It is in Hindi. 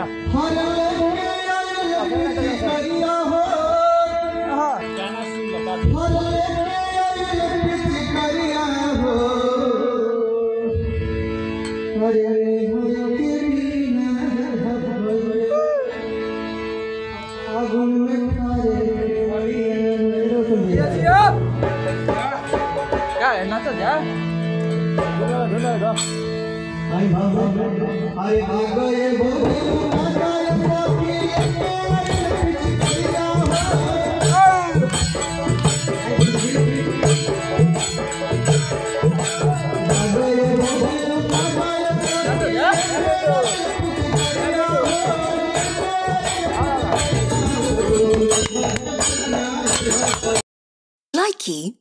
जा I Hare Bhagavan, Hare Bhagavan. Likey